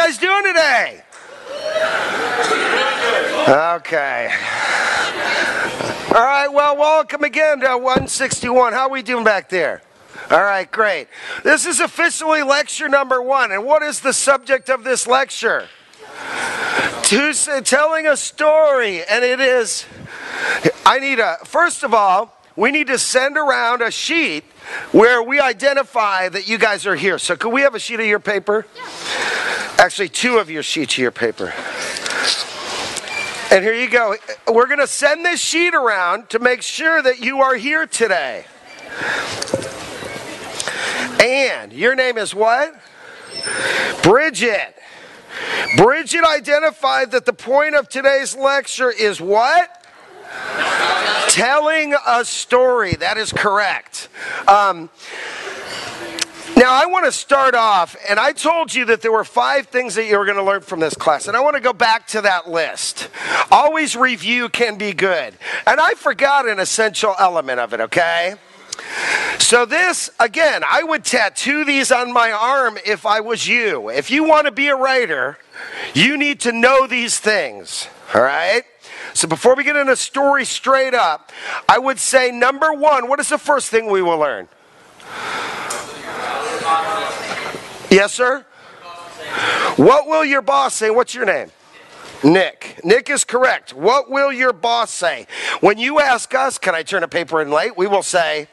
guys doing today? Okay. All right, well, welcome again to 161. How are we doing back there? All right, great. This is officially lecture number one. And what is the subject of this lecture? To, telling a story. And it is, I need a, first of all, we need to send around a sheet where we identify that you guys are here. So, could we have a sheet of your paper? Yeah. Actually, two of your sheets of your paper. And here you go. We're going to send this sheet around to make sure that you are here today. And your name is what? Bridget. Bridget identified that the point of today's lecture is what? Telling a story. That is correct. Um, now, I want to start off, and I told you that there were five things that you were going to learn from this class, and I want to go back to that list. Always review can be good. And I forgot an essential element of it, okay? So, this, again, I would tattoo these on my arm if I was you. If you want to be a writer, you need to know these things, all right? So, before we get into story straight up, I would say number one, what is the first thing we will learn? Yes, sir? What will your boss say? What's your name? Nick. Nick is correct. What will your boss say? When you ask us, can I turn a paper in late? We will say,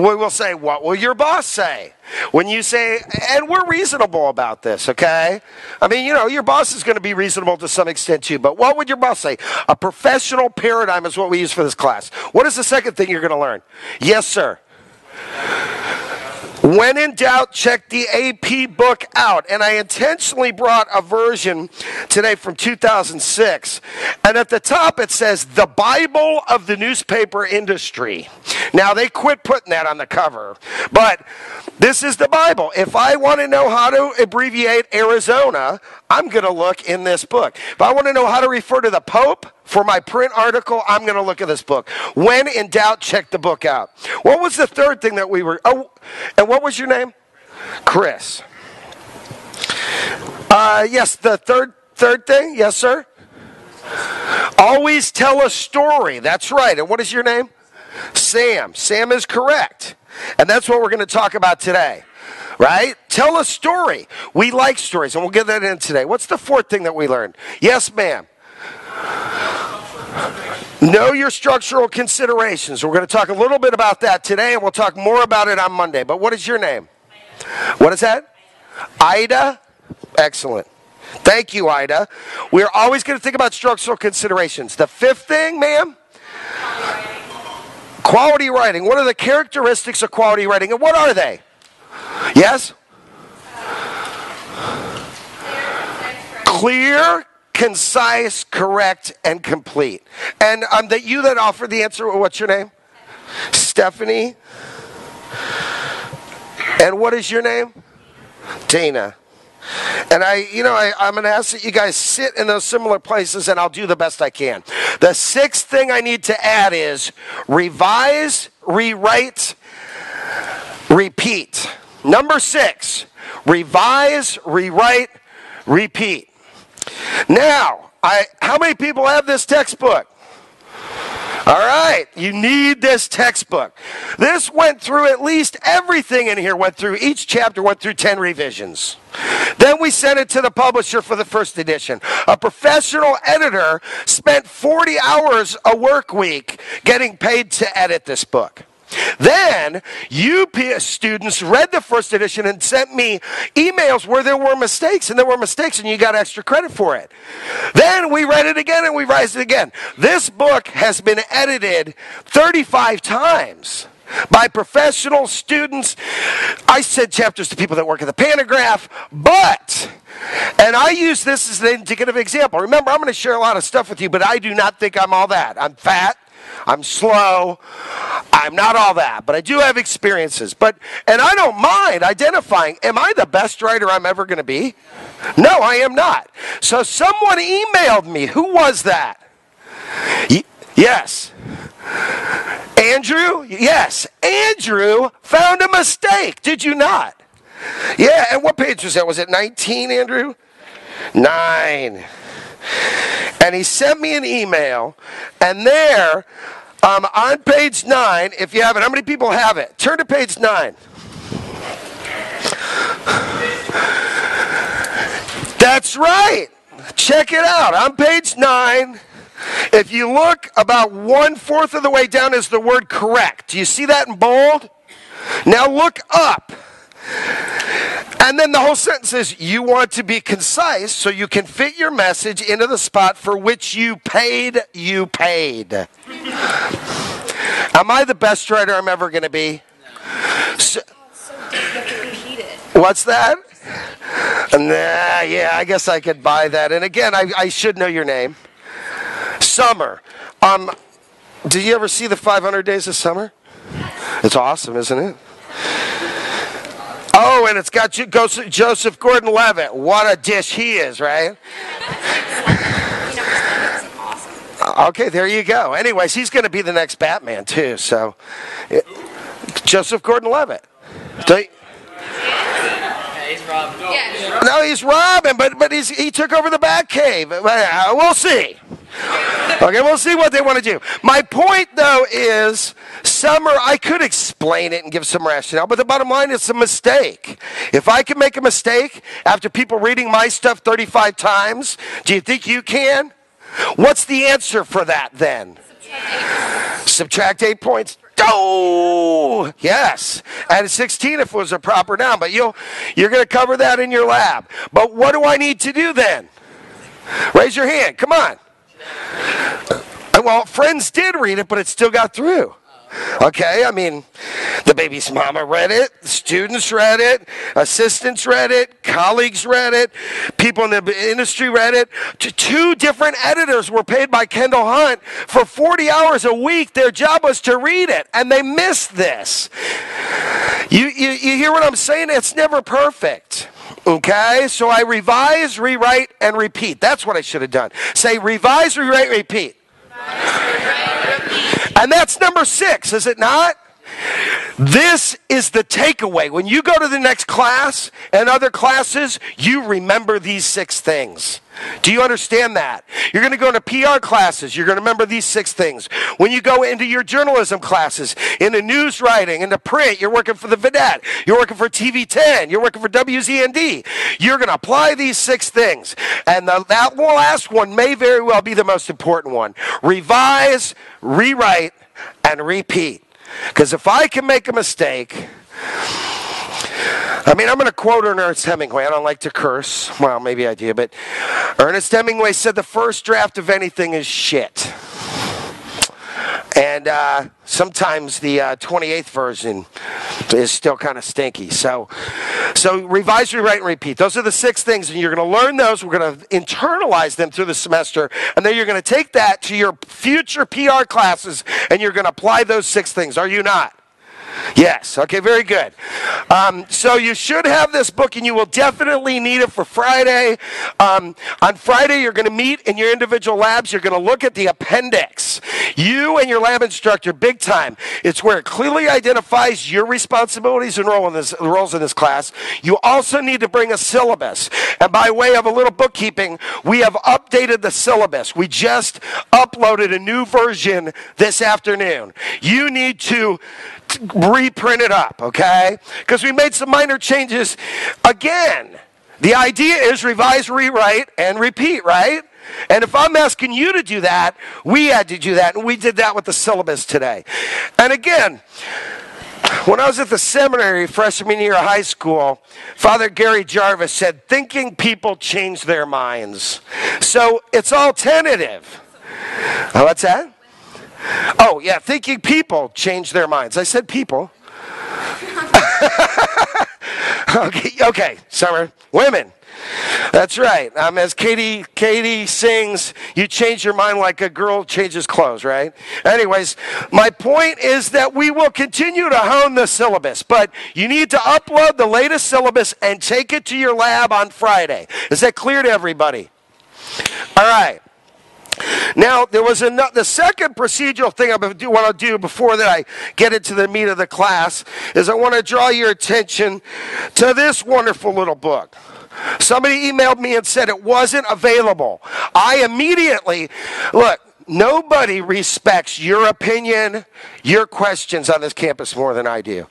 we will say, What will your boss say? When you say, and we're reasonable about this, okay? I mean, you know, your boss is going to be reasonable to some extent too, but what would your boss say? A professional paradigm is what we use for this class. What is the second thing you're going to learn? Yes, sir. When in doubt, check the AP book out. And I intentionally brought a version today from 2006. And at the top it says, The Bible of the Newspaper Industry. Now they quit putting that on the cover. But this is the Bible. If I want to know how to abbreviate Arizona, I'm going to look in this book. If I want to know how to refer to the Pope, for my print article, I'm going to look at this book. When in doubt, check the book out. What was the third thing that we were? Oh, and what was your name? Chris. Uh, yes, the third third thing. Yes, sir. Always tell a story. That's right. And what is your name? Sam. Sam is correct. And that's what we're going to talk about today. Right? Tell a story. We like stories, and we'll get that in today. What's the fourth thing that we learned? Yes, ma'am. Know your structural considerations. We're going to talk a little bit about that today, and we'll talk more about it on Monday. But what is your name? What is that? Ida? Excellent. Thank you, Ida. We're always going to think about structural considerations. The fifth thing, ma'am? Quality writing. What are the characteristics of quality writing, and what are they? Yes? Clear, concise, correct, and complete. And um, that you that offered the answer, what's your name? Stephanie. And what is your name? Dana. And I, you know, I, am going to ask that you guys sit in those similar places and I'll do the best I can. The sixth thing I need to add is revise, rewrite, repeat. Number six, revise, rewrite, repeat. Now, I, how many people have this textbook? All right, you need this textbook. This went through at least everything in here, went through each chapter, went through 10 revisions. Then we sent it to the publisher for the first edition. A professional editor spent 40 hours a work week getting paid to edit this book. Then UPS students read the first edition and sent me emails where there were mistakes, and there were mistakes, and you got extra credit for it. Then we read it again and we revised it again. This book has been edited 35 times by professional students. I said chapters to people that work at the Pantagraph, but, and I use this as an indicative example. Remember, I'm going to share a lot of stuff with you, but I do not think I'm all that. I'm fat. I'm slow. I'm not all that, but I do have experiences. But and I don't mind identifying. Am I the best writer I'm ever going to be? No, I am not. So someone emailed me. Who was that? Yes. Andrew? Yes. Andrew found a mistake. Did you not? Yeah, and what page was that? Was it 19, Andrew? Nine. And he sent me an email, and there, um, on page nine, if you have it, how many people have it? Turn to page nine. That's right. Check it out. On page nine, if you look about one fourth of the way down is the word correct. Do you see that in bold? Now look up. And then the whole sentence is you want to be concise so you can fit your message into the spot for which you paid, you paid. Am I the best writer I'm ever going to be? So, what's that? Nah, yeah, I guess I could buy that. And again, I, I should know your name. Summer. Um, did you ever see the 500 Days of Summer? It's awesome, isn't it? Oh, and it's got Joseph Gordon Levitt. What a dish he is, right? okay, there you go. Anyways, he's going to be the next Batman, too. So, Joseph Gordon Levitt. No, he's Robin, but but he's, he took over the Batcave. Uh, we'll see. Okay, we'll see what they want to do. My point, though, is summer, I could explain it and give some rationale, but the bottom line is a mistake. If I can make a mistake after people reading my stuff 35 times, do you think you can? What's the answer for that then? Subtract eight points. Oh, yes. And 16 if it was a proper noun, but you'll, you're going to cover that in your lab. But what do I need to do then? Raise your hand. Come on. Well, friends did read it, but it still got through. Okay, I mean, the baby's mama read it, students read it, assistants read it, colleagues read it, people in the industry read it. Two different editors were paid by Kendall Hunt for 40 hours a week. Their job was to read it, and they missed this. You, you, you hear what I'm saying? It's never perfect. Okay, so I revise, rewrite, and repeat. That's what I should have done. Say revise, rewrite, repeat. Revise, rewrite. And that's number six, is it not? This is the takeaway. When you go to the next class and other classes, you remember these six things. Do you understand that? You're going to go into PR classes. You're going to remember these six things. When you go into your journalism classes, into news writing, into print, you're working for the Vedette. You're working for TV 10. You're working for WZND. You're going to apply these six things. And the, that last one may very well be the most important one. Revise, rewrite, and repeat. Because if I can make a mistake, I mean, I'm going to quote Ernest Hemingway. I don't like to curse. Well, maybe I do, but Ernest Hemingway said the first draft of anything is shit. And uh, sometimes the uh, 28th version is still kind of stinky. So, so revise, rewrite, and repeat. Those are the six things, and you're going to learn those. We're going to internalize them through the semester, and then you're going to take that to your future PR classes, and you're going to apply those six things. Are you not? Yes. Okay, very good. Um, so you should have this book, and you will definitely need it for Friday. Um, on Friday, you're going to meet in your individual labs. You're going to look at the appendix. You and your lab instructor, big time. It's where it clearly identifies your responsibilities and role in this, roles in this class. You also need to bring a syllabus. And by way of a little bookkeeping, we have updated the syllabus. We just uploaded a new version this afternoon. You need to reprint it up, okay? Because we made some minor changes. Again, the idea is revise, rewrite, and repeat, right? And if I'm asking you to do that, we had to do that, and we did that with the syllabus today. And again, when I was at the seminary freshman year of high school, Father Gary Jarvis said, thinking people change their minds. So it's all tentative. What's that? Oh, yeah, thinking people change their minds. I said people. okay, okay, summer. Women. That's right. Um, as Katie Katie sings, you change your mind like a girl changes clothes, right? Anyways, my point is that we will continue to hone the syllabus, but you need to upload the latest syllabus and take it to your lab on Friday. Is that clear to everybody? All right. Now, there was a, the second procedural thing I do want to do before that I get into the meat of the class is I want to draw your attention to this wonderful little book. Somebody emailed me and said it wasn't available. I immediately, look, Nobody respects your opinion, your questions on this campus more than I do.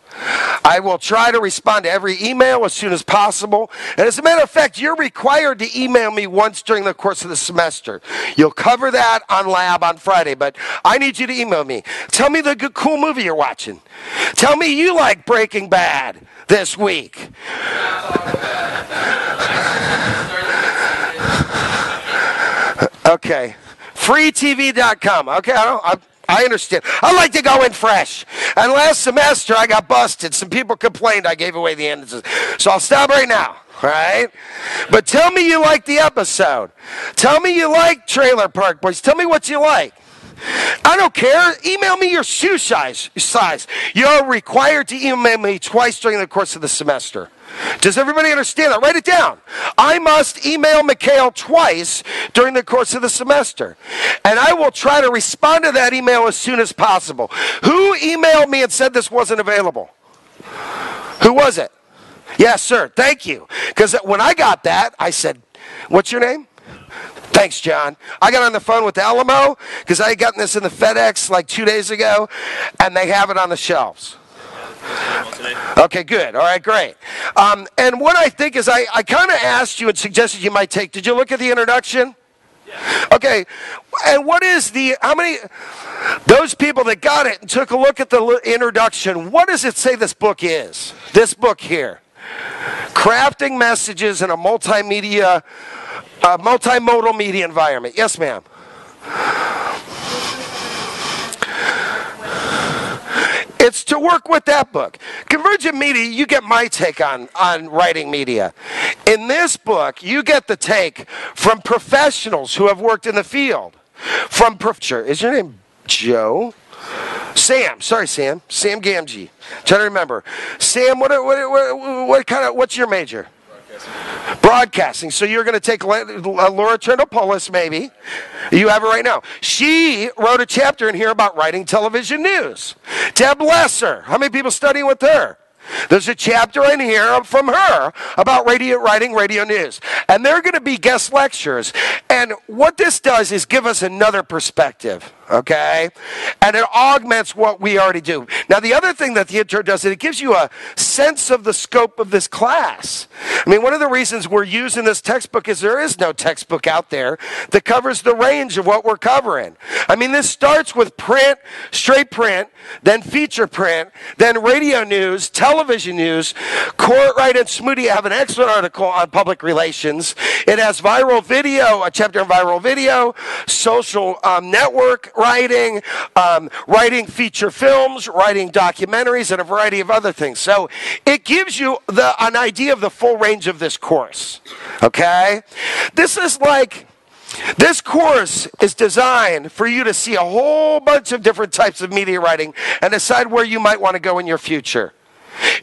I will try to respond to every email as soon as possible. And as a matter of fact, you're required to email me once during the course of the semester. You'll cover that on lab on Friday, but I need you to email me. Tell me the good, cool movie you're watching. Tell me you like Breaking Bad this week. Okay freetv.com. Okay, I don't. I, I understand. I like to go in fresh. And last semester I got busted. Some people complained I gave away the answers. So I'll stop right now. Right? But tell me you like the episode. Tell me you like Trailer Park Boys. Tell me what you like. I don't care. Email me your shoe size. size. You're required to email me twice during the course of the semester. Does everybody understand that? Write it down. I must email McHale twice during the course of the semester. And I will try to respond to that email as soon as possible. Who emailed me and said this wasn't available? Who was it? Yes, sir. Thank you. Because when I got that, I said, What's your name? Thanks, John. I got on the phone with Alamo because I had gotten this in the FedEx like two days ago, and they have it on the shelves. Okay, good. All right, great. Um, and what I think is, I, I kind of asked you and suggested you might take. Did you look at the introduction? Yeah. Okay. And what is the, how many, those people that got it and took a look at the introduction, what does it say this book is? This book here. Crafting messages in a multimedia, uh, multimodal media environment. Yes, ma'am. It's to work with that book. Convergent Media, you get my take on, on writing media. In this book, you get the take from professionals who have worked in the field. From, prof- is your name Joe? Sam, sorry, Sam. Sam Gamgee. Trying to remember. Sam, what, what, what, what kind of, what's your major? Broadcasting. So you're going to take uh, Laura Trendopoulos, maybe. You have it right now. She wrote a chapter in here about writing television news. Deb Lesser. How many people studying with her? There's a chapter in here from her about radio, writing radio news. And they're going to be guest lectures. And what this does is give us another perspective okay? And it augments what we already do. Now, the other thing that the intro does is it gives you a sense of the scope of this class. I mean, one of the reasons we're using this textbook is there is no textbook out there that covers the range of what we're covering. I mean, this starts with print, straight print, then feature print, then radio news, television news. Courtwright and Smoody have an excellent article on public relations. It has viral video, a chapter on viral video, social um, network writing, um, writing feature films, writing documentaries, and a variety of other things. So it gives you the, an idea of the full range of this course. Okay? This is like. This course is designed for you to see a whole bunch of different types of media writing and decide where you might want to go in your future.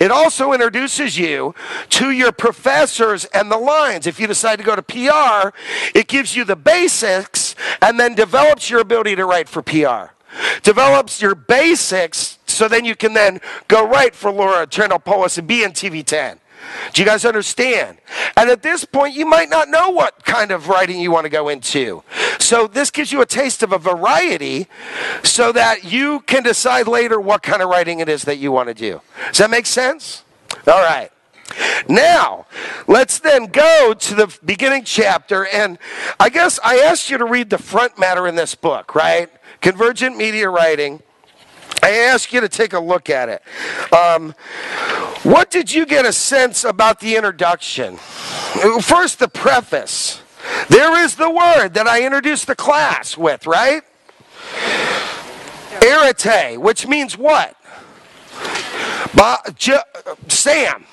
It also introduces you to your professors and the lines. If you decide to go to PR, it gives you the basics and then develops your ability to write for PR. Develops your basics so then you can then go write for Laura Trendopoulos and be in TV 10. Do you guys understand? And at this point, you might not know what kind of writing you want to go into. So this gives you a taste of a variety so that you can decide later what kind of writing it is that you want to do. Does that make sense? All right. Now, let's then go to the beginning chapter. And I guess I asked you to read the front matter in this book, right? Convergent Media Writing. I ask you to take a look at it. Um, what did you get a sense about the introduction? First, the preface. There is the word that I introduced the class with, right? Arete, which means what? Ba- Sam.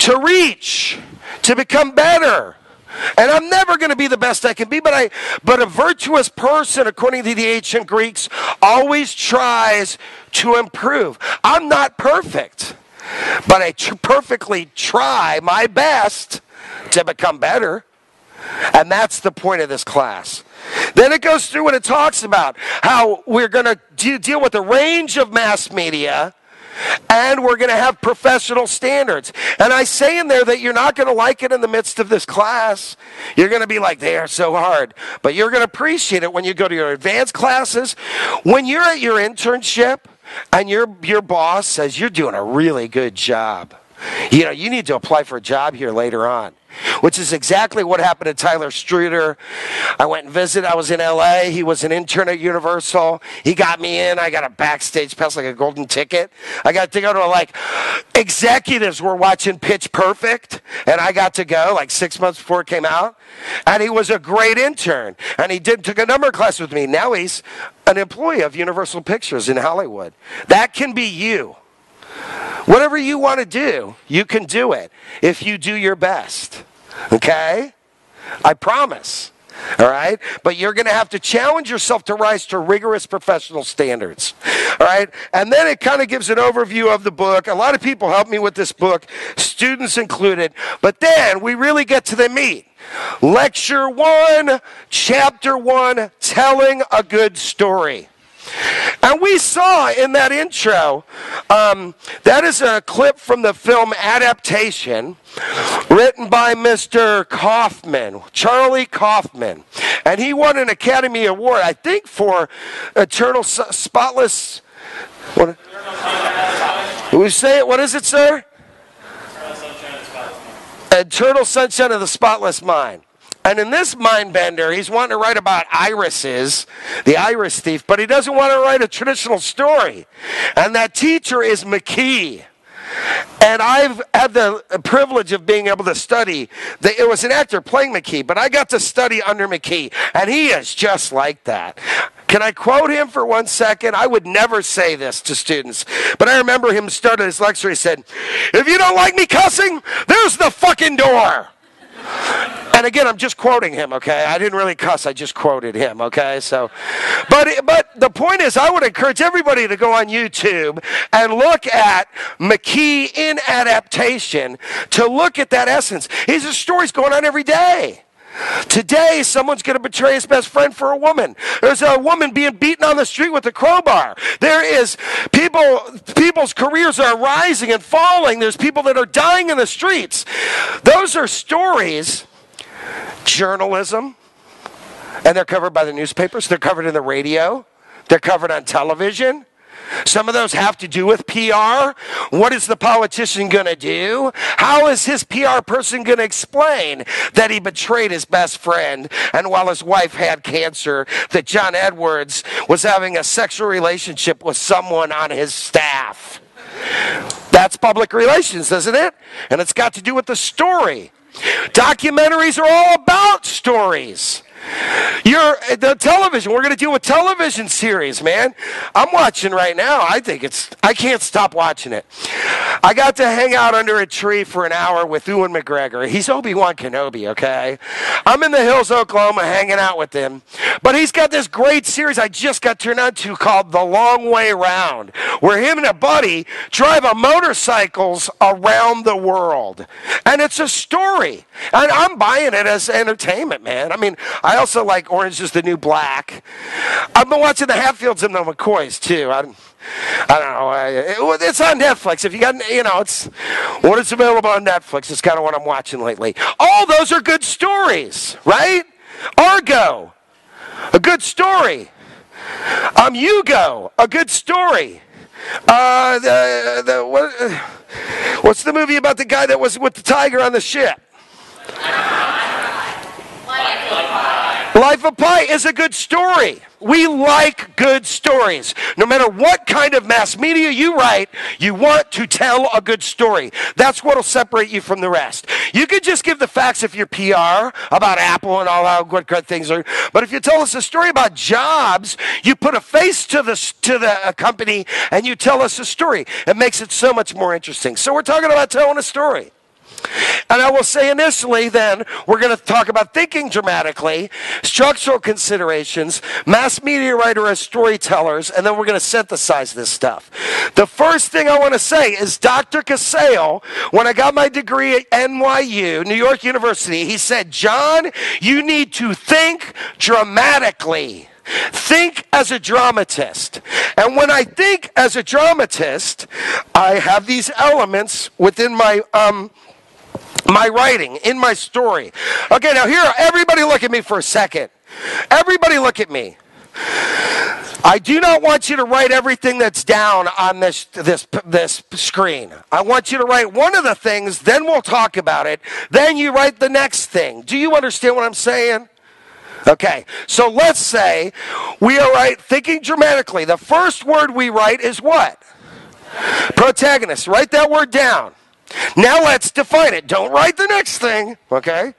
To reach, to become better. And I'm never going to be the best I can be, but I but a virtuous person according to the ancient Greeks always tries to improve. I'm not perfect, but I tr- perfectly try my best to become better. And that's the point of this class. Then it goes through and it talks about how we're going to deal with the range of mass media and we're going to have professional standards. And I say in there that you're not going to like it in the midst of this class. You're going to be like, they are so hard. But you're going to appreciate it when you go to your advanced classes. When you're at your internship and your, your boss says, you're doing a really good job. You know, you need to apply for a job here later on which is exactly what happened to Tyler Streeter. I went and visited. I was in LA. He was an intern at Universal. He got me in. I got a backstage pass, like a golden ticket. I got to go to a, like executives were watching Pitch Perfect, and I got to go like six months before it came out. And he was a great intern, and he did took a number of classes with me. Now he's an employee of Universal Pictures in Hollywood. That can be you. Whatever you want to do, you can do it if you do your best. Okay? I promise. All right? But you're going to have to challenge yourself to rise to rigorous professional standards. All right? And then it kind of gives an overview of the book. A lot of people helped me with this book, students included. But then we really get to the meat. Lecture one, chapter one, telling a good story. And we saw in that intro, um, that is a clip from the film Adaptation, written by Mr. Kaufman, Charlie Kaufman. And he won an Academy Award, I think, for Eternal Spotless. What? We say it. What is it, sir? Eternal Sunshine of the Spotless Mind. And in this mind bender, he's wanting to write about irises, the iris thief, but he doesn't want to write a traditional story. And that teacher is McKee. And I've had the privilege of being able to study. The, it was an actor playing McKee, but I got to study under McKee, and he is just like that. Can I quote him for one second? I would never say this to students, but I remember him started his lecture. He said, If you don't like me cussing, there's the fucking door. And again, I'm just quoting him, okay? I didn't really cuss, I just quoted him, okay? So, but, but the point is, I would encourage everybody to go on YouTube and look at McKee in adaptation to look at that essence. Are stories going on every day. Today, someone's going to betray his best friend for a woman. There's a woman being beaten on the street with a crowbar. There is people, people's careers are rising and falling. There's people that are dying in the streets. Those are stories, journalism, and they're covered by the newspapers. They're covered in the radio. They're covered on television. Some of those have to do with PR. What is the politician going to do? How is his PR person going to explain that he betrayed his best friend and while his wife had cancer, that John Edwards was having a sexual relationship with someone on his staff? That's public relations, isn't it? And it's got to do with the story. Documentaries are all about stories. You're the television. We're going to do a television series, man. I'm watching right now. I think it's. I can't stop watching it. I got to hang out under a tree for an hour with Ewan McGregor. He's Obi Wan Kenobi. Okay, I'm in the hills, Oklahoma, hanging out with him. But he's got this great series I just got turned on to called The Long Way Round, where him and a buddy drive a motorcycles around the world, and it's a story. And I'm buying it as entertainment, man. I mean, I also like Orange is the New Black. I've been watching the Hatfields and the McCoys too. I, I don't know. It, it's on Netflix. If you got, you know, it's what is available on Netflix. It's kind of what I'm watching lately. All those are good stories, right? Argo, a good story. Um, Hugo, a good story. Uh, the, the, what, what's the movie about the guy that was with the tiger on the ship? Life of Pi is a good story. We like good stories. No matter what kind of mass media you write, you want to tell a good story. That's what will separate you from the rest. You could just give the facts if you're PR about Apple and all how good, good things are. But if you tell us a story about jobs, you put a face to the, to the uh, company and you tell us a story. It makes it so much more interesting. So we're talking about telling a story. And I will say initially, then, we're going to talk about thinking dramatically, structural considerations, mass media writer as storytellers, and then we're going to synthesize this stuff. The first thing I want to say is Dr. Kasale, when I got my degree at NYU, New York University, he said, John, you need to think dramatically. Think as a dramatist. And when I think as a dramatist, I have these elements within my um, my writing, in my story. Okay, now here, everybody look at me for a second. Everybody look at me. I do not want you to write everything that's down on this, this, this screen. I want you to write one of the things, then we'll talk about it. Then you write the next thing. Do you understand what I'm saying? Okay, so let's say we are right thinking dramatically. The first word we write is what? Protagonist. Write that word down. Now let's define it. Don't write the next thing, okay?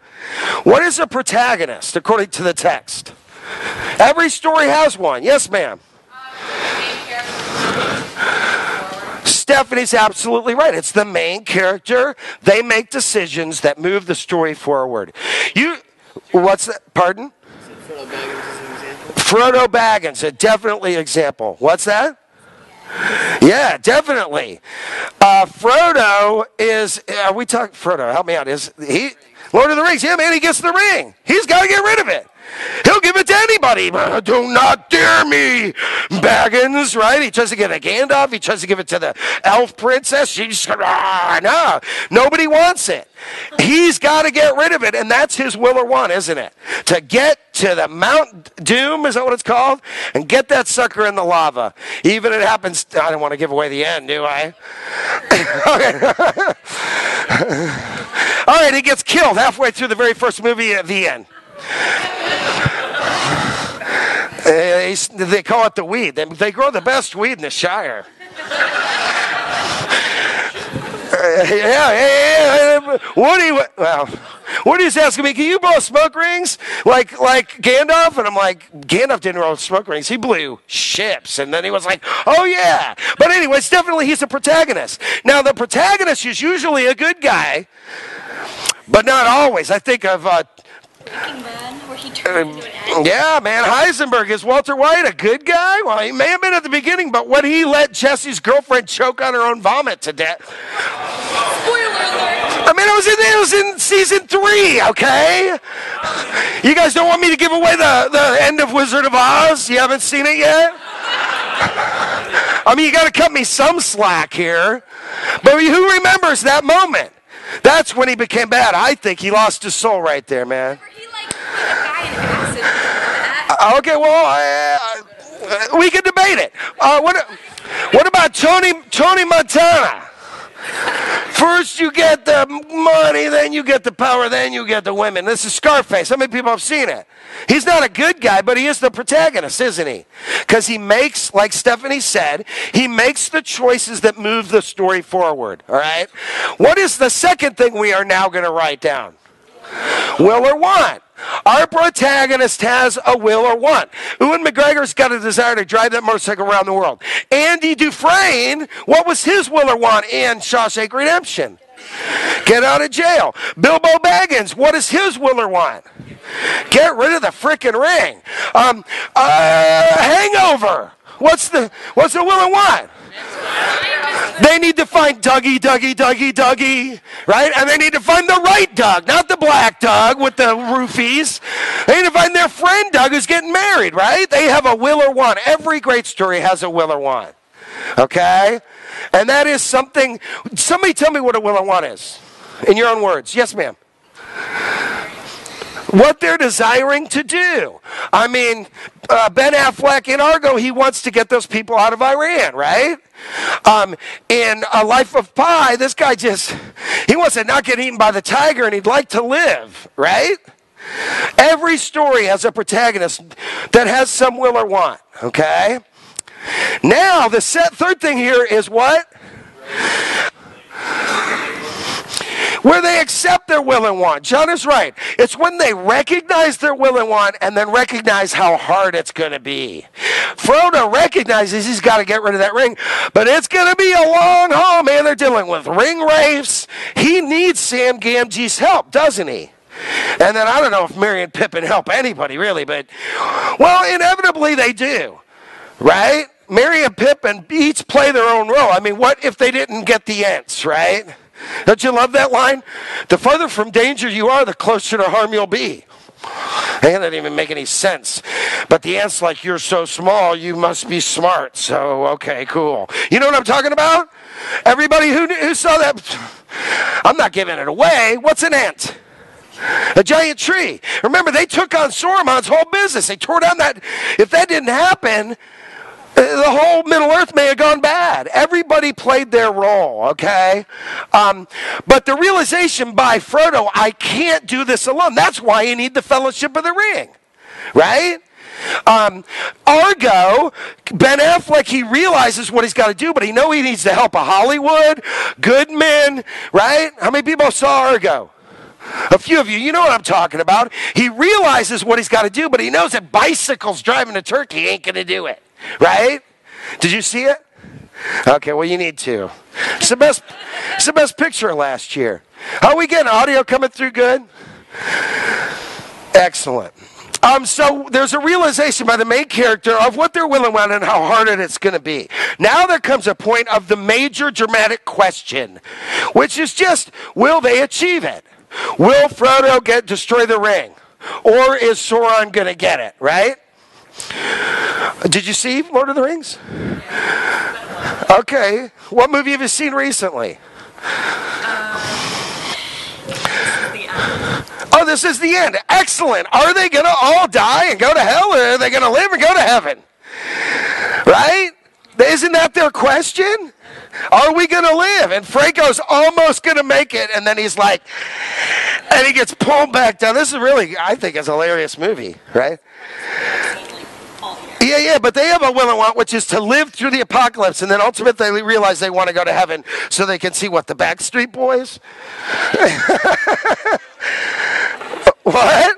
What is a protagonist according to the text? Every story has one. Yes, ma'am. Stephanie's absolutely right. It's the main character. They make decisions that move the story forward. You, what's that? Pardon? Frodo Baggins is an example. Frodo Baggins, a definitely example. What's that? Yeah, definitely. Uh, Frodo is. Are we talking Frodo? Help me out. Is he Lord of the Rings? Yeah, man, he gets the ring. He's got to get rid of it. He'll give it to anybody. Do not dare me, Baggins, right? He tries to give it to Gandalf. He tries to give it to the elf princess. She's, ah, no. Nobody wants it. He's got to get rid of it, and that's his will or want, isn't it? To get to the Mount Doom, is that what it's called? And get that sucker in the lava. Even it happens, I don't want to give away the end, do I? All right, he gets killed halfway through the very first movie at the end. Uh, they call it the weed. They, they grow the best weed in the Shire. Uh, yeah, yeah, yeah, Woody, well, Woody's asking me, "Can you blow smoke rings like like Gandalf?" And I'm like, "Gandalf didn't blow smoke rings. He blew ships." And then he was like, "Oh yeah." But anyways, definitely he's a protagonist. Now the protagonist is usually a good guy, but not always. I think of uh, um, yeah, man. Heisenberg is Walter White a good guy? Well, he may have been at the beginning, but when he let Jesse's girlfriend choke on her own vomit to death. Spoiler alert. I mean, it was in it was in season three. Okay. You guys don't want me to give away the the end of Wizard of Oz? You haven't seen it yet. I mean, you got to cut me some slack here. But who remembers that moment? That's when he became bad. I think he lost his soul right there, man. Uh, okay, well, uh, we can debate it. Uh, what, what about Tony, Tony Montana? First you get the money, then you get the power, then you get the women. This is Scarface. How many people have seen it? He's not a good guy, but he is the protagonist, isn't he? Because he makes, like Stephanie said, he makes the choices that move the story forward. All right? What is the second thing we are now going to write down? Will or want. Our protagonist has a will or want. Ewan McGregor's got a desire to drive that motorcycle around the world. Andy Dufresne, what was his will or want in Shawshank Redemption? Get out of jail. Bilbo Baggins, what is his will or want? Get rid of the freaking ring. Um, uh, hangover. What's the what's the will and want? They need to find Dougie, Dougie, Dougie, Dougie, right? And they need to find the right Doug, not the black Doug with the roofies. They need to find their friend Doug who's getting married, right? They have a will or want. Every great story has a will or want. Okay? And that is something, somebody tell me what a will or want is. In your own words. Yes, ma'am what they're desiring to do. I mean, uh, Ben Affleck in Argo, he wants to get those people out of Iran, right? Um, in A Life of Pi, this guy just, he wants to not get eaten by the tiger and he'd like to live, right? Every story has a protagonist that has some will or want, okay? Now, the set, third thing here is what? Where they accept their will and want. John is right. It's when they recognize their will and want and then recognize how hard it's going to be. Frodo recognizes he's got to get rid of that ring, but it's going to be a long haul, man. They're dealing with ring wraiths. He needs Sam Gamgee's help, doesn't he? And then I don't know if Merry and Pippin help anybody really, but well, inevitably they do, right? Merry and Pippin each play their own role. I mean, what if they didn't get the Ents, right? Don't you love that line? The further from danger you are, the closer to harm you'll be. And that doesn't even make any sense. But the Ent's like, you're so small, you must be smart. So, okay, cool. You know what I'm talking about? Everybody who, who saw that, I'm not giving it away. What's an ant? A giant tree. Remember, they took on Saruman's whole business. They tore down that. If that didn't happen, the whole Middle Earth may have gone bad. Everybody played their role, okay? Um, but the realization by Frodo, I can't do this alone. That's why you need the Fellowship of the Ring, right? Um, Argo, Ben Affleck, he realizes what he's got to do, but he know he needs the help of Hollywood, good Goodman, right? How many people saw Argo? A few of you, you know what I'm talking about. He realizes what he's got to do, but he knows that bicycles driving to Turkey ain't going to do it. Right? Did you see it? Okay, well, you need to. It's the best, it's the best picture last year. How we getting? Audio coming through good? Excellent. Um, so there's a realization by the main character of what they're willing on and how hard it's going to be. Now there comes a point of the major dramatic question, which is just, will they achieve it? Will Frodo get destroy the ring? Or is Sauron going to get it, right? Did you see Lord of the Rings? Okay. What movie have you seen recently? Oh, this is the end. Excellent. Are they going to all die and go to hell, or are they going to live and go to heaven? Right? Isn't that their question? Are we going to live? And Franco's almost going to make it, and then he's like, and he gets pulled back down. This is really, I think, a hilarious movie, right? Yeah, yeah, but they have a will and want, which is to live through the apocalypse, and then ultimately they realize they want to go to heaven so they can see what the Backstreet Boys. what?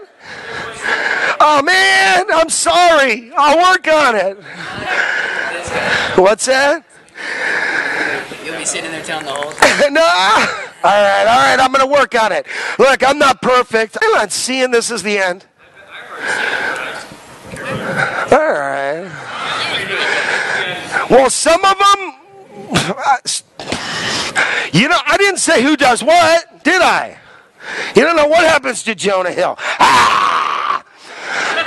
Oh man, I'm sorry. I'll work on it. What's that? You'll be sitting there telling the whole time. no. All right, all right. I'm going to work on it. Look, I'm not perfect. I'm not seeing this as the end. All right. Well, some of them, you know, I didn't say who does what, did I? You don't know what happens to Jonah Hill. Ah!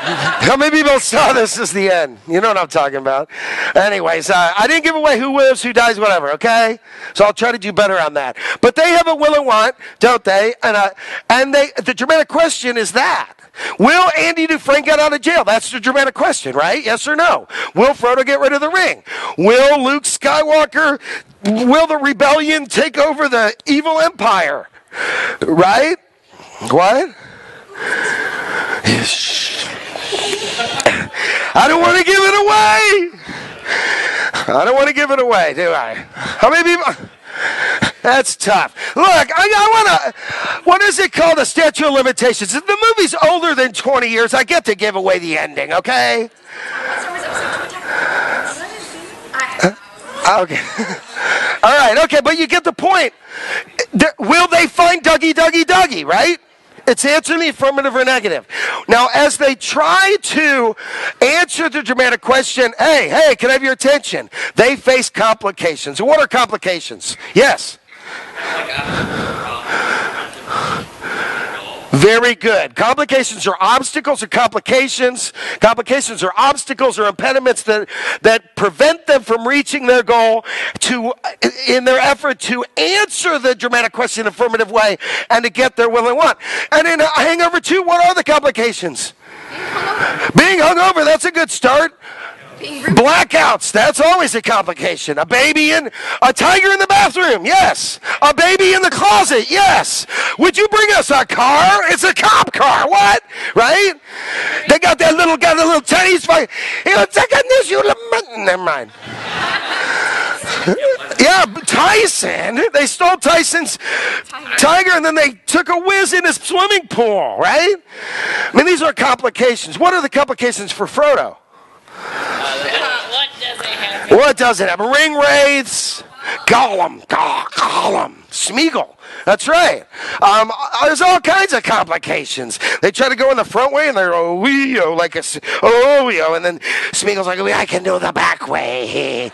How many people saw this as the end? You know what I'm talking about. Anyways, uh, I didn't give away who lives, who dies, whatever, okay? So I'll try to do better on that. But they have a will and want, don't they? And, uh, and they, the dramatic question is that. Will Andy Dufresne get out of jail? That's the dramatic question, right? Yes or no? Will Frodo get rid of the ring? Will Luke Skywalker, will the rebellion take over the evil empire? Right? What? I don't want to give it away. I don't want to give it away, do I? How many people? That's tough. Look, I, I want to. What is it called? A statute of limitations. If the movie's older than 20 years, I get to give away the ending, okay? Okay. All right, okay, but you get the point. Will they find Dougie, Dougie, Dougie, right? It's answer the affirmative or negative. Now, as they try to answer the dramatic question, hey, hey, can I have your attention? They face complications. What are complications? Yes. Very good. Complications are obstacles or complications. Complications are obstacles or impediments that, that prevent them from reaching their goal to, in their effort to answer the dramatic question in an affirmative way and to get their will and want. And in hangover two, what are the complications? Being hungover, that's a good start. Blackouts, that's always a complication. A baby in, a tiger in the bathroom, yes. A baby in the closet, yes. Would you bring us a car? It's a cop car, what? Right? They got that little, guy, a little Chinese fight. He'll take a this, you never mind. yeah, Tyson. They stole Tyson's tiger and then they took a whiz in his swimming pool, right? I mean, these are complications. What are the complications for Frodo? what does it have? What does it have? Ring wraiths, Gollum, Gollum. Smeagol. That's right. Um, uh, there's all kinds of complications. They try to go in the front way and they're oh, oh like a oh, and then Smeagol's like, I can do the back way.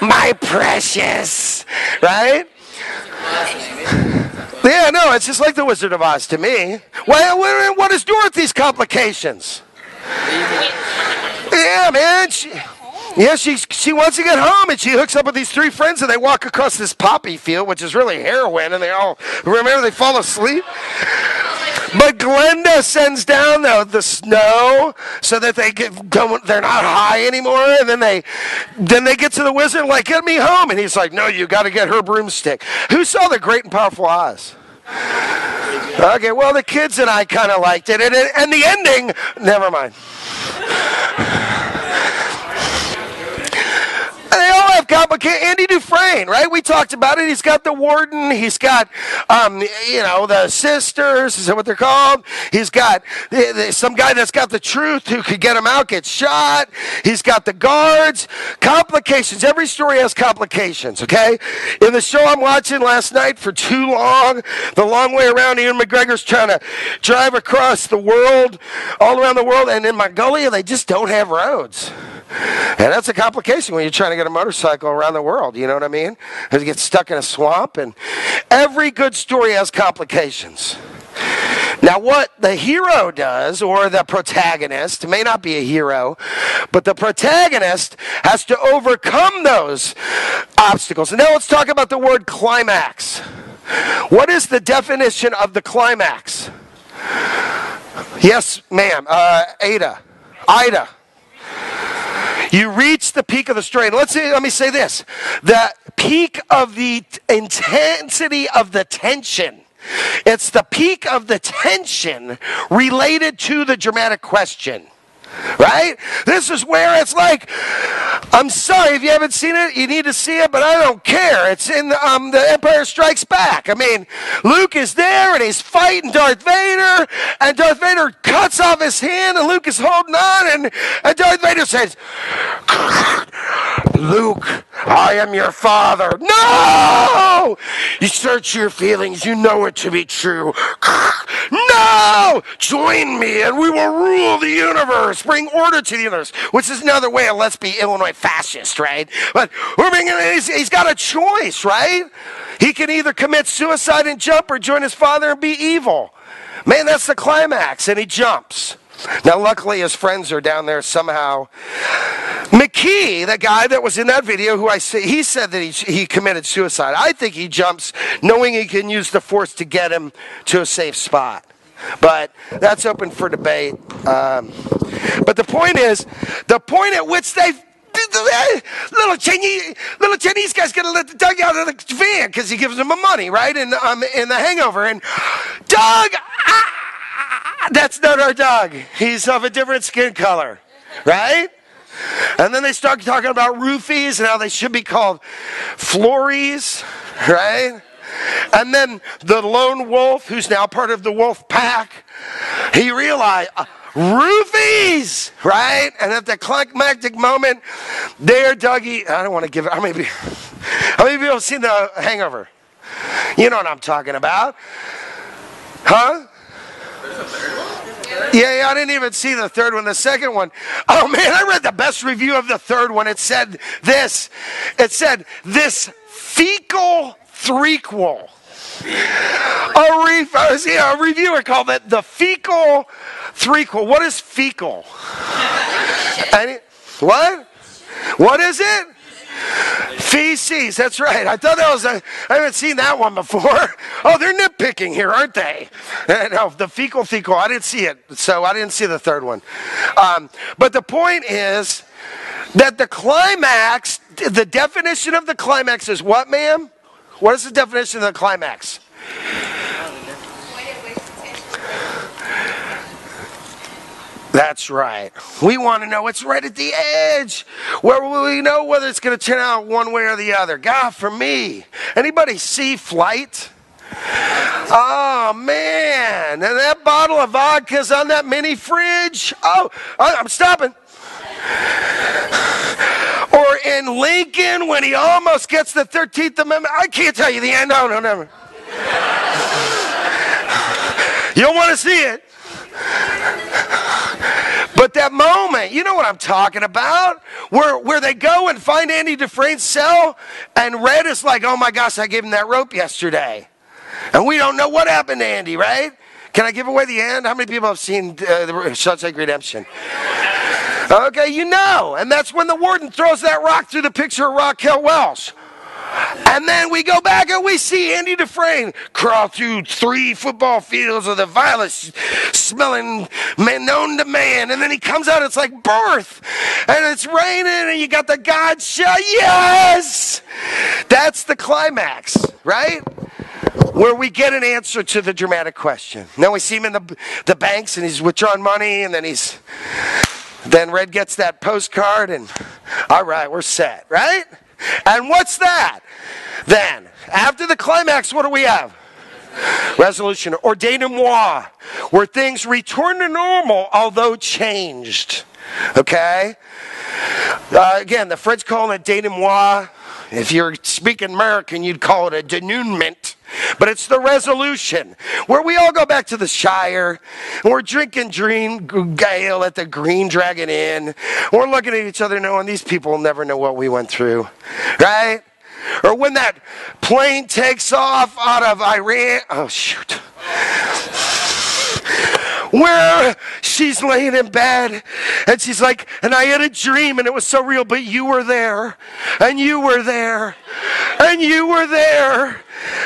My precious. Right? Yeah, no, it's just like the Wizard of Oz to me. Well, what is Dorothy's complications? Yeah, man. She, yeah, she, she wants to get home and she hooks up with these three friends and they walk across this poppy field, which is really heroin, and they all, remember, they fall asleep. But Glinda sends down the, the snow so that they get don't, they're not high anymore, and then they then they get to the wizard like get me home, and he's like, no, you got to get her broomstick. Who saw the Great and Powerful Oz? Okay, well the kids and I kind of liked it, and, and the ending, never mind. Have complicated. Andy Dufresne, right? We talked about it. He's got the warden. He's got, um, you know, the sisters. Is that what they're called? He's got some guy that's got the truth who could get him out, get shot. He's got the guards. Complications. Every story has complications. Okay. In the show I'm watching last night for too long, the long way around. Ewan McGregor's trying to drive across the world, all around the world, and in Mongolia they just don't have roads. And that's a complication when you're trying to get a motorcycle around the world. You know what I mean? Because you get stuck in a swamp. And every good story has complications. Now, what the hero does, or the protagonist, may not be a hero, but the protagonist has to overcome those obstacles. And now let's talk about the word climax. What is the definition of the climax? Yes, ma'am. Uh, Ada. Ida. You reach the peak of the strain. Let's say, let me say this: the peak of the intensity of the tension. It's the peak of the tension related to the dramatic question. Right? This is where it's like, I'm sorry if you haven't seen it, you need to see it, but I don't care. It's in the, um, the Empire Strikes Back. I mean, Luke is there and he's fighting Darth Vader, and Darth Vader cuts off his hand, and Luke is holding on, and, and Darth Vader says, Luke, I am your father. No! You search your feelings, you know it to be true. No! Join me and we will rule the universe, bring order to the universe, which is another way of let's be Illinois fascist, right? But we're being, he's, he's got a choice, right? He can either commit suicide and jump or join his father and be evil. Man, that's the climax, and he jumps. Now, luckily, his friends are down there somehow. McKee, the guy that was in that video, who I say, he said that he, he committed suicide. I think he jumps knowing he can use the force to get him to a safe spot. But that's open for debate. Um, but the point is, the point at which they little Chinese little Chinese guy's gonna let the Doug out of the van because he gives him the money, right? And um, in the Hangover, and Doug, ah, that's not our dog. He's of a different skin color, right? And then they start talking about roofies and how they should be called flories, right? And then the lone wolf, who's now part of the wolf pack, he realized, uh, roofies, right? And at the climactic moment, there, Dougie, I don't want to give it, how many, how many people have seen the hangover? You know what I'm talking about. Huh? Yeah, yeah, I didn't even see the third one. The second one, oh man, I read the best review of the third one. It said this. It said this fecal threequel. A, re- uh, yeah, a reviewer called it the fecal threequel. What is fecal? Any, what? What is it? Feces, that's right. I thought that was I haven't seen that one before. Oh, they're nitpicking here, aren't they? No, the fecal fecal, I didn't see it, so I didn't see the third one. Um, but the point is that the climax, the definition of the climax is what, ma'am? What is the definition of the climax? That's right. We want to know what's right at the edge. Where will we know whether it's going to turn out one way or the other? God, for me. Anybody see flight? Oh man! And that bottle of vodka's on that mini fridge. Oh, I'm stopping. Or in Lincoln when he almost gets the 13th Amendment. I can't tell you the end. No, no, never. you don't want to see it. But that moment, you know what I'm talking about? Where, where they go and find Andy Dufresne's cell, and Red is like, oh my gosh, I gave him that rope yesterday. And we don't know what happened to Andy, right? Can I give away the end? How many people have seen uh, the Shawshank Redemption? Okay, you know. And that's when the warden throws that rock through the picture of Raquel Welch. And then we go back and we see Andy Dufresne crawl through three football fields of the vilest smelling man known to man. And then he comes out, it's like birth. And it's raining, and you got the God shot. Yes! That's the climax, right? Where we get an answer to the dramatic question. Now we see him in the, the banks and he's withdrawing money, and then he's. Then Red gets that postcard, and all right, we're set, right? And what's that? Then, after the climax, what do we have? Resolution or denouement, where things return to normal, although changed. Okay? Uh, again, the French call it denouement. If you're speaking American, you'd call it a denouement. But it's the resolution where we all go back to the Shire and we're drinking green gale at the Green Dragon Inn. We're looking at each other knowing these people will never know what we went through. Right? Or when that plane takes off out of Iran. Oh, shoot where she's laying in bed and she's like, and I had a dream and it was so real, but you were there and you were there and you were there.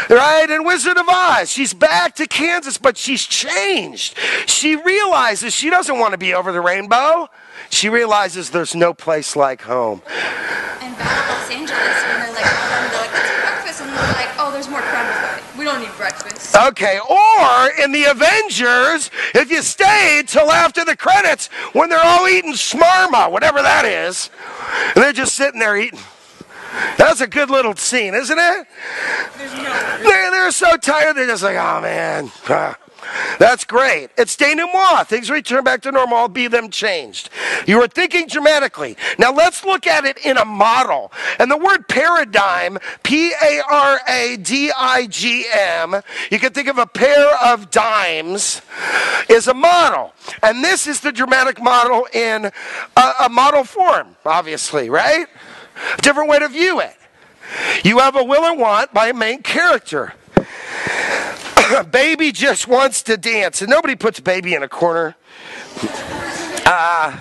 Right? And Wizard of Oz, she's back to Kansas, but she's changed. She realizes she doesn't want to be over the rainbow. She realizes there's no place like home. And back in Los Angeles, when they're like, they're like, let's breakfast, and they're like, oh, there's more crowd. We don't need breakfast. Okay, or in the Avengers, if you stayed till after the credits when they're all eating shawarma, whatever that is, and they're just sitting there eating. That's a good little scene, isn't it? They're, they're so tired, they're just like, oh man. That's great. It's denouement. Things return back to normal, be them changed. You are thinking dramatically. Now let's look at it in a model. And the word paradigm, P A R A D I G M, you can think of a pair of dimes, is a model. And this is the dramatic model in a, a model form, obviously, right? Different way to view it. You have a will and want by a main character. baby just wants to dance, and nobody puts baby in a corner. Uh,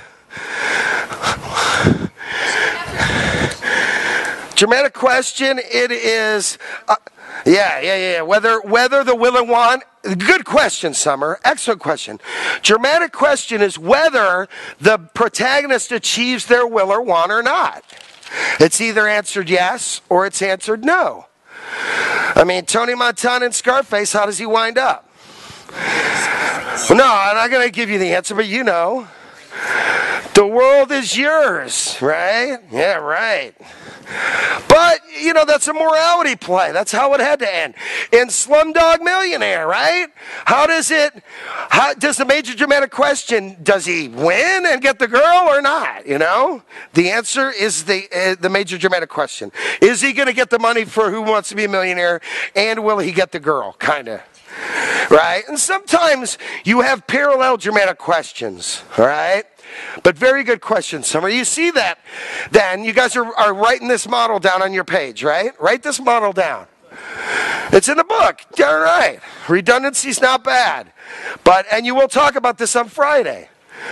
dramatic question. It is. Uh, yeah, yeah, yeah. Whether whether the will and want. Good question, Summer. Excellent question. Dramatic question is whether the protagonist achieves their will or want or not. It's either answered yes or it's answered no. I mean, Tony Montana and Scarface, how does he wind up? No, I'm not going to give you the answer, but you know. The world is yours, right? Yeah, right. But, you know, that's a morality play. That's how it had to end. In Slumdog Millionaire, right? How does it, how, does the major dramatic question, does he win and get the girl or not? You know? The answer is the, uh, the major dramatic question. Is he going to get the money for Who Wants to Be a Millionaire and will he get the girl? Kind of right? And sometimes you have parallel dramatic questions, all right? But very good question, Summer. You see that? Then you guys are, are writing this model down on your page, right? Write this model down. It's in the book. All right. Redundancy's not bad. But and you will talk about this on Friday.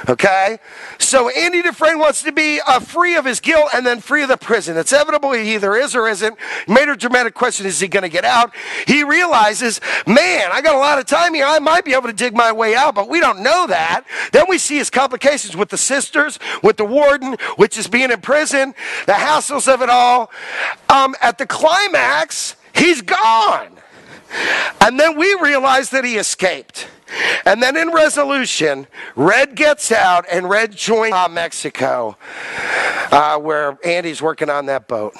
Okay? So Andy Dufresne wants to be uh, free of his guilt and then free of the prison. It's inevitable he either is or isn't. A dramatic question is he going to get out? He realizes, man, I got a lot of time here. I might be able to dig my way out, but we don't know that. Then we see his complications with the sisters, with the warden, which is being in prison, the hassles of it all. Um, at the climax, he's gone. And then we realize that he escaped. And then in resolution, Red gets out and Red joins Mexico, uh, where Andy's working on that boat.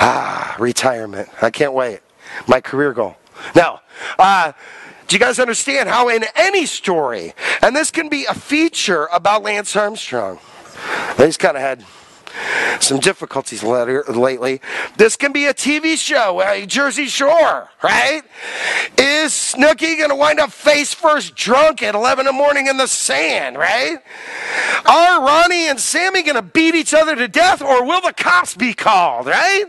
Ah, retirement. I can't wait. My career goal. Now, uh, do you guys understand how in any story, and this can be a feature about Lance Armstrong, he's kind of had some difficulties lately. This can be a TV show, uh, Jersey Shore, right? Is Snooki going to wind up face first drunk at 11 in the morning in the sand, right? Are Ronnie and Sammy going to beat each other to death, or will the cops be called, right?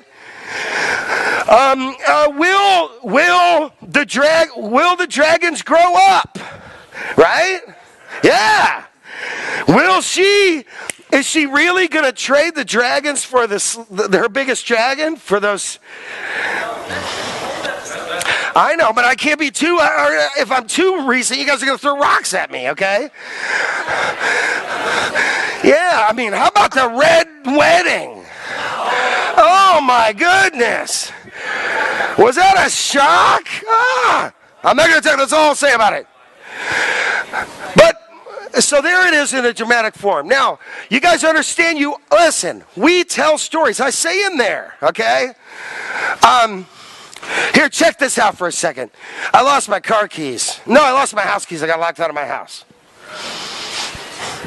Um, uh, will will the drag will the dragons grow up? Right? Yeah. Will she? Is she really going to trade the dragons for this, her biggest dragon for those? I know, but I can't be too. If I'm too recent, you guys are going to throw rocks at me, okay? Yeah, I mean, how about the red wedding? Oh my goodness! Was that a shock? Ah, I'm not going to tell you. That's all I'll say about it. But so there it is in a dramatic form. Now, you guys understand, you listen, we tell stories. I say in there, okay? Um, here, check this out for a second. I lost my car keys. No, I lost my house keys. I got locked out of my house.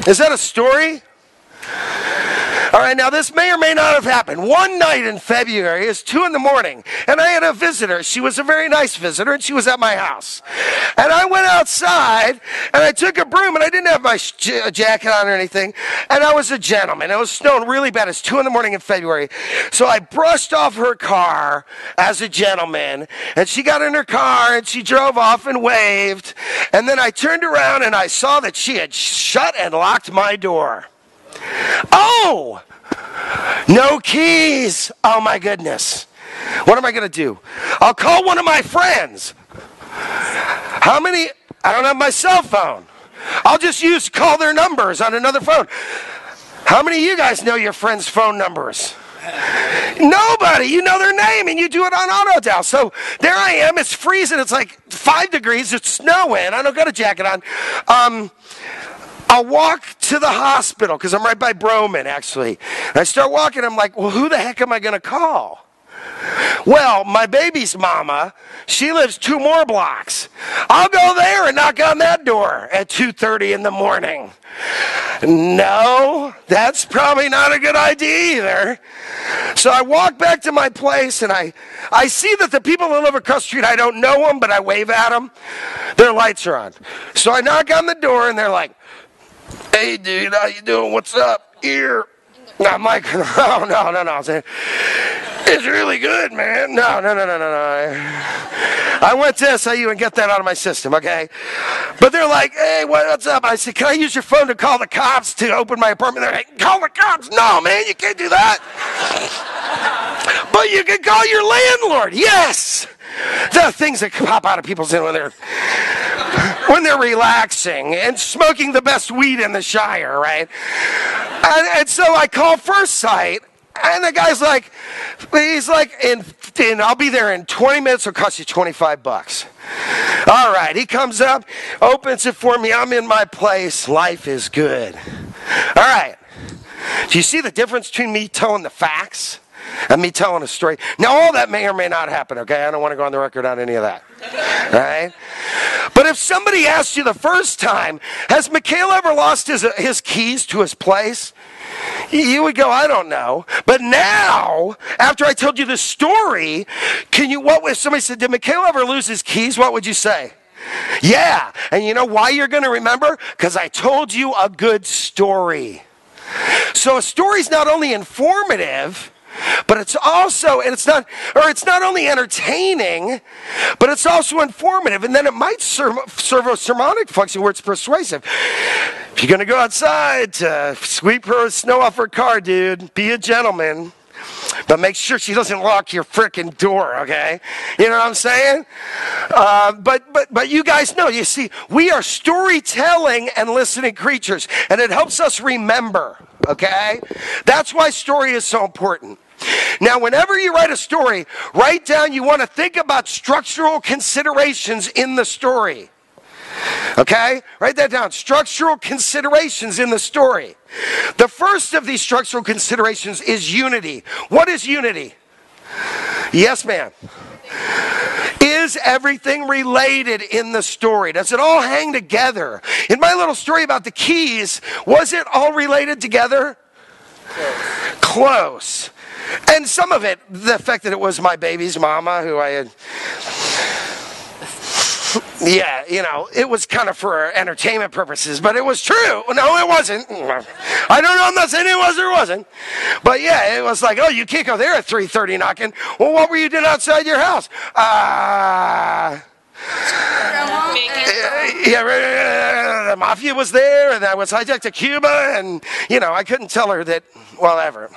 Is that a story? All right, now this may or may not have happened. One night in February, it's two in the morning, and I had a visitor. She was a very nice visitor, and she was at my house. And I went outside, and I took a broom, and I didn't have my j- uh, jacket on or anything, and I was a gentleman. It was snowing really bad. It's two in the morning in February. So I brushed off her car as a gentleman, and she got in her car, and she drove off and waved. And then I turned around, and I saw that she had shut and locked my door. Oh! No keys! Oh my goodness. What am I going to do? I'll call one of my friends. How many? I don't have my cell phone. I'll just use call their numbers on another phone. How many of you guys know your friends' phone numbers? Nobody. You know their name and you do it on auto dial. So there I am. It's freezing. It's like five degrees. It's snowing. I don't got a jacket on. Um, I'll walk to the hospital because I'm right by BroMenn, actually. And I start walking. I'm like, well, who the heck am I going to call? Well, my baby's mama, she lives two more blocks. I'll go there and knock on that door at 2:30 in the morning. No, that's probably not a good idea either. So I walk back to my place and I, I see that the people that live across the street, I don't know them, but I wave at them. Their lights are on. So I knock on the door and they're like, Hey, dude, how you doing? What's up? Here. I'm like, oh, no, no, no. It's really good, man. No, no, no, no, no, no. I went to SIU and get that out of my system, okay? But they're like, hey, what's up? I said, can I use your phone to call the cops to open my apartment? They're like, call the cops? No, man, you can't do that. but you can call your landlord. Yes. The things that pop out of people's head when they're when they're relaxing and smoking the best weed in the Shire, right? And, and so I call First Sight, and the guy's like, he's like, in, in, I'll be there in 20 minutes. It'll cost you 25 bucks. All right, he comes up, opens it for me. I'm in my place. Life is good. All right. Do you see the difference between me telling the facts and me telling a story? Now, all that may or may not happen, okay? I don't want to go on the record on any of that. Right? But if somebody asked you the first time, has McHale ever lost his, his keys to his place? You would go, I don't know. But now, after I told you the story, can you, what if somebody said, did McHale ever lose his keys? What would you say? Yeah. And you know why you're going to remember? Because I told you a good story. So a story's not only informative, but it's also, and it's not, or it's not only entertaining, but it's also informative. And then it might serve, serve a sermonic function where it's persuasive. If you're going to go outside to sweep her snow off her car, dude, be a gentleman. But make sure she doesn't lock your freaking door, okay? You know what I'm saying? Uh, but but but you guys know. You see, we are storytelling and listening creatures, and it helps us remember. Okay, that's why story is so important. Now, whenever you write a story, write down you want to think about structural considerations in the story. Okay? Write that down. Structural considerations in the story. The first of these structural considerations is unity. What is unity? Yes, ma'am. Is everything related in the story? Does it all hang together? In my little story about the keys, was it all related together? Close. And some of it, the fact that it was my baby's mama who I had. Yeah, you know, it was kind of for entertainment purposes, but it was true. No, it wasn't. I don't know. I'm not saying it was or wasn't, but yeah, it was like, oh, you can't go there at 3:30 knocking. Well, what were you doing outside your house? Ah. Uh, yeah, the mafia was there, and I was hijacked to Cuba, and you know, I couldn't tell her that. Well, ever.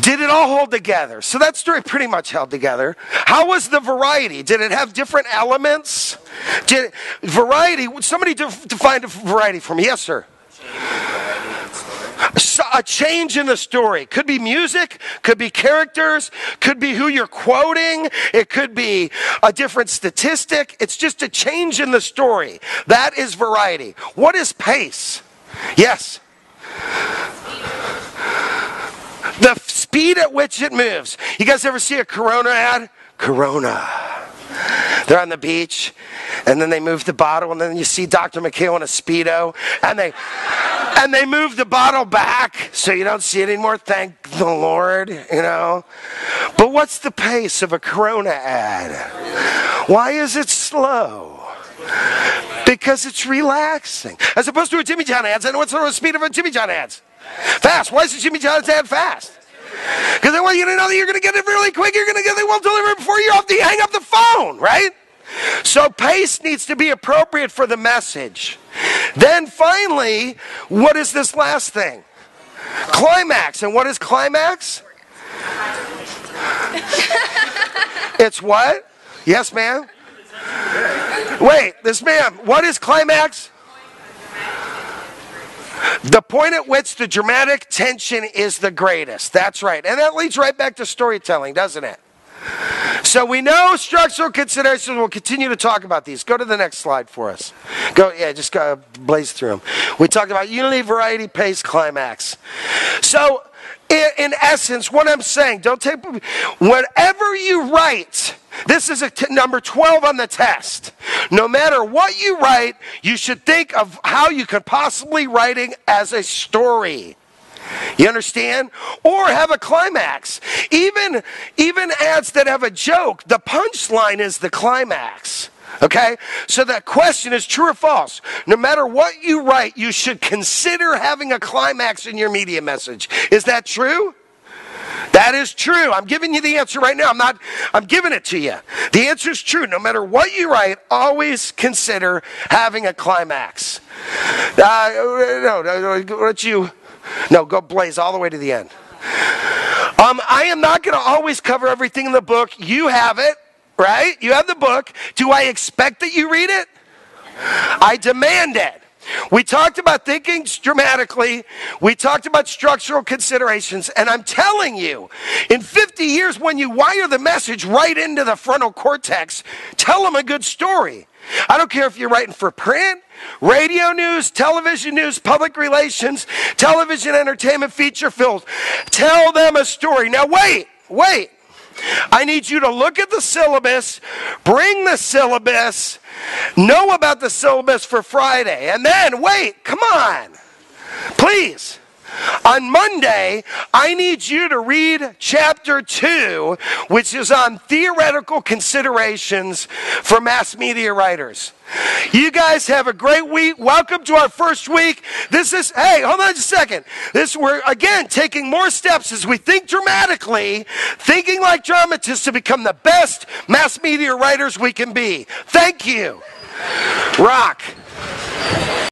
Did it all hold together? So that story pretty much held together. How was the variety? Did it have different elements? Did variety? Would somebody def- define a variety for me? Yes, sir. So- a change in the story could be music, could be characters, could be who you're quoting, it could be a different statistic. It's just a change in the story. That is variety. What is pace? Yes. The speed at which it moves. You guys ever see a Corona ad? Corona. They're on the beach, and then they move the bottle, and then you see Dr. McHale in a speedo, and they and they move the bottle back so you don't see it anymore. Thank the Lord, you know. But what's the pace of a Corona ad? Why is it slow? Because it's relaxing, as opposed to a Jimmy John ads. And what's the speed of a Jimmy John ads? Fast. Why is a Jimmy John's ad fast? Because they want you to know that you're going to get it really quick. You're going to get. it. They won't deliver it before you're off the hang up the phone, right? So pace needs to be appropriate for the message. Then finally, what is this last thing? Climax. And what is climax? It's what? Yes, ma'am. Wait, this ma'am. What is climax? The point at which the dramatic tension is the greatest. That's right. And that leads right back to storytelling, doesn't it? So we know structural considerations. We'll continue to talk about these. Go to the next slide for us. Go, yeah, just go blaze through them. We talked about unity, variety, pace, climax. So, in, in essence, what I'm saying, don't take whatever you write. This is a t- number 12 on the test. No matter what you write, you should think of how you could possibly writing as a story. You understand? Or have a climax. Even even ads that have a joke, the punchline is the climax. Okay? So that question is true or false. No matter what you write, you should consider having a climax in your media message. Is that true? That is true. I'm giving you the answer right now. I'm not, I'm giving it to you. The answer is true. No matter what you write, always consider having a climax. Uh, no, no, no, let you, no, go blaze all the way to the end. Um, I am not going to always cover everything in the book. You have it, right? You have the book. Do I expect that you read it? I demand it. We talked about thinking dramatically. We talked about structural considerations. And I'm telling you, in 50 years, when you wire the message right into the frontal cortex, tell them a good story. I don't care if you're writing for print, radio news, television news, public relations, television entertainment, feature films. Tell them a story. Now, wait, wait. I need you to look at the syllabus, bring the syllabus, know about the syllabus for Friday, and then wait, come on. Please. On Monday, I need you to read chapter 2, which is on theoretical considerations for mass media writers. You guys have a great week. Welcome to our first week. This is, hey, hold on just a second. This, we're again taking more steps as we think dramatically, thinking like dramatists to become the best mass media writers we can be. Thank you. Rock.